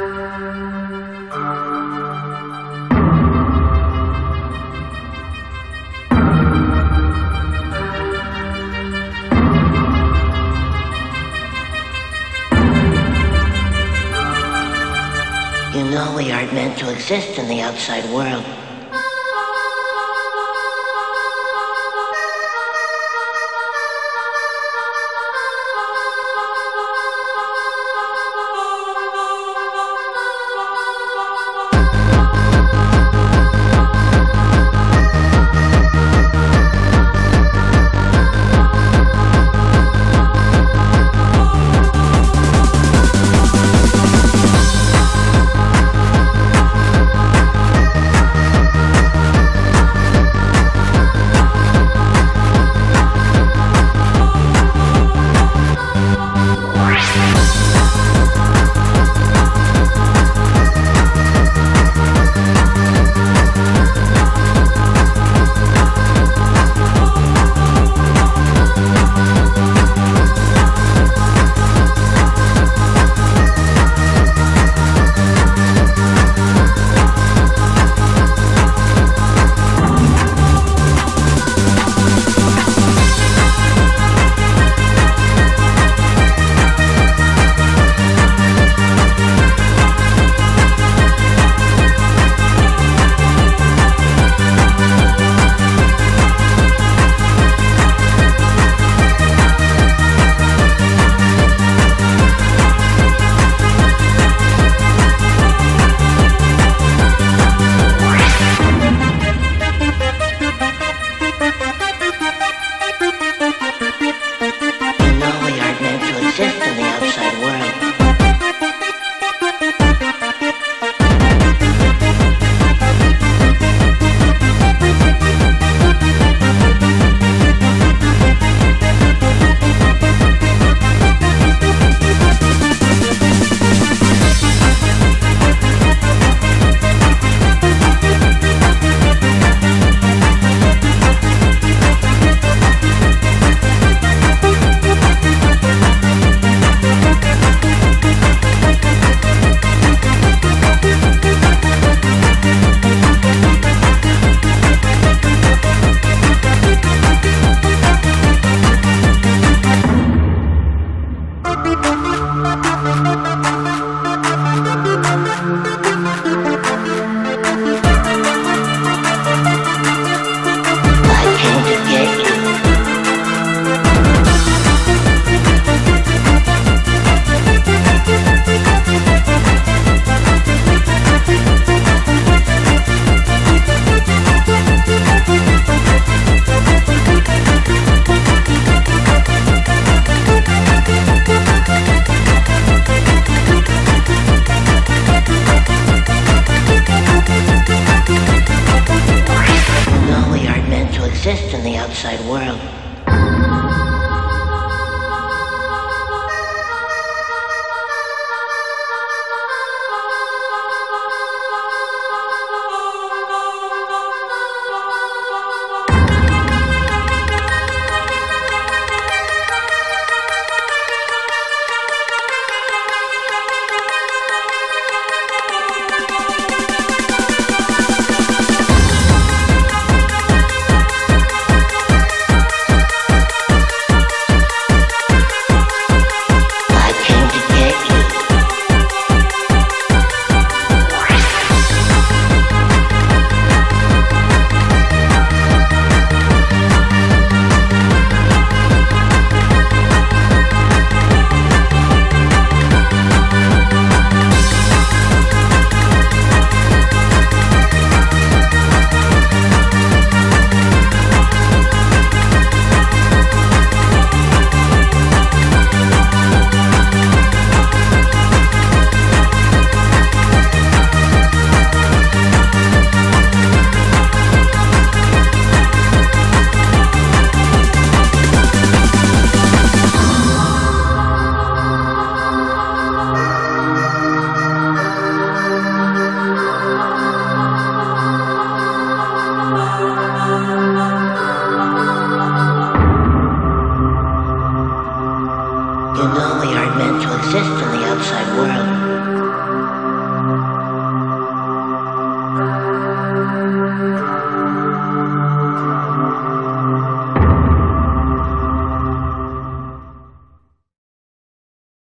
You know we aren't meant to exist in the outside world. I in the outside world.